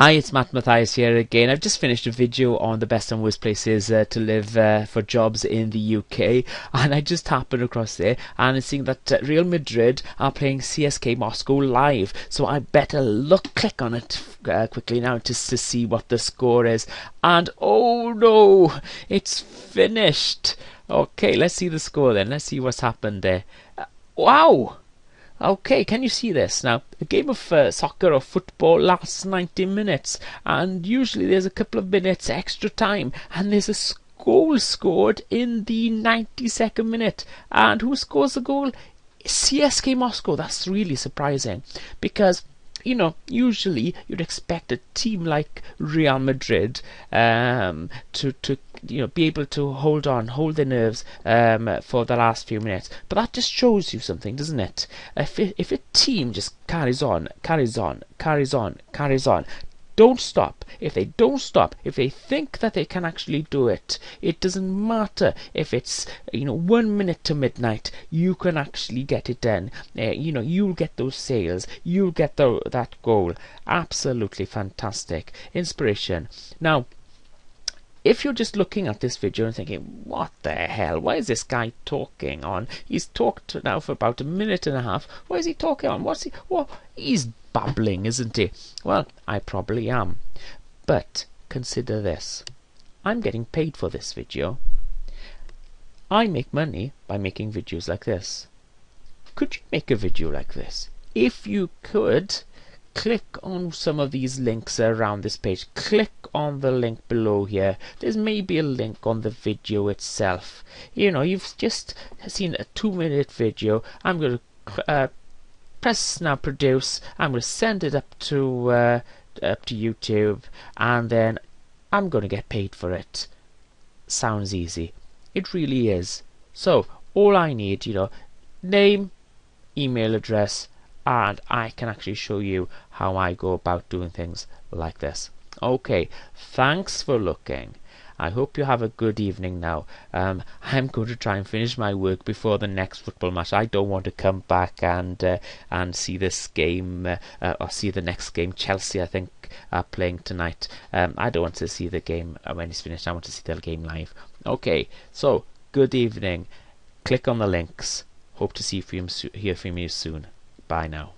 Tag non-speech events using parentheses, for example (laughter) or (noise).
Hi, it's Matt Mathias here again. I've just finished a video on the best and worst places uh, to live uh, for jobs in the UK, (laughs) and I just happened across there and seeing that uh, Real Madrid are playing CSKA Moscow live. So I better look, click on it uh, quickly now to, to see what the score is. And oh no, it's finished. Okay, let's see the score then. Let's see what's happened there. Uh, wow! Okay, can you see this? Now, a game of uh, soccer or football lasts 90 minutes, and usually there's a couple of minutes extra time, and there's a goal scored in the 92nd minute. And who scores the goal? CSKA Moscow. That's really surprising because you know, usually you'd expect a team like Real Madrid um, to to you know be able to hold on, hold their nerves um, for the last few minutes. But that just shows you something, doesn't it? If if a team just carries on, carries on, carries on, carries on, don't stop. If they don't stop, if they think that they can actually do it, it doesn't matter if it's you know one minute to midnight. You can actually get it done. Uh, you know you'll get those sales. You'll get the, that goal. Absolutely fantastic inspiration. Now if you're just looking at this video and thinking, what the hell, why is this guy talking on? He's talked now for about a minute and a half. Why is he talking on? What's he, what? He's babbling, isn't he? Well, I probably am. But consider this. I'm getting paid for this video. I make money by making videos like this. Could you make a video like this? If you could, click on some of these links around this page. Click on the link below here. There's maybe a link on the video itself. You know, you've just seen a two minute video. I'm going to uh, press now produce. I'm going to send it up to uh, up to YouTube, and then I'm going to get paid for it. Sounds easy. It really is. So all I need, you know, name, email address, and I can actually show you how I go about doing things like this. Okay, thanks for looking. I hope you have a good evening now. Um, I'm going to try and finish my work before the next football match. I don't want to come back and uh, and see this game uh, uh, or see the next game. Chelsea, I think, are playing tonight. Um, I don't want to see the game uh, when it's finished. I want to see the game live. Okay, so good evening. Click on the links. Hope to see you, hear from you soon. Bye now.